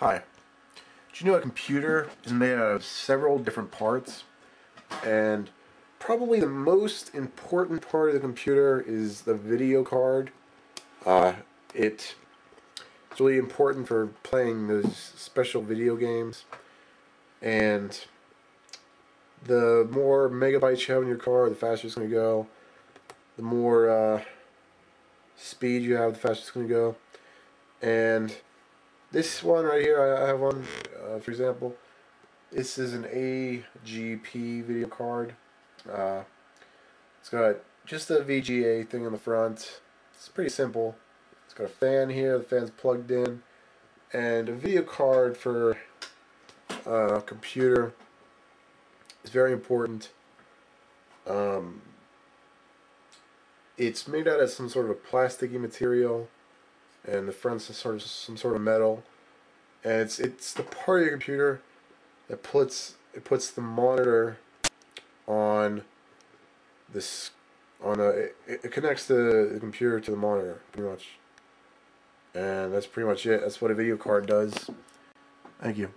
Hi. Did you know a computer is made out of several different parts? And probably the most important part of the computer is the video card. Uh, it, it's really important for playing those special video games. And the more megabytes you have in your car, the faster it's going to go. The more uh, speed you have, the faster it's going to go. And this one right here, I have one, uh, for example. This is an AGP video card. Uh, it's got just a VGA thing in the front. It's pretty simple. It's got a fan here, the fan's plugged in, and a video card for uh, a computer is very important. Um, it's made out of some sort of plasticky material and the front's some sort of some sort of metal, and it's it's the part of your computer that puts it puts the monitor on this on a it, it connects the, the computer to the monitor pretty much, and that's pretty much it. That's what a video card does. Thank you.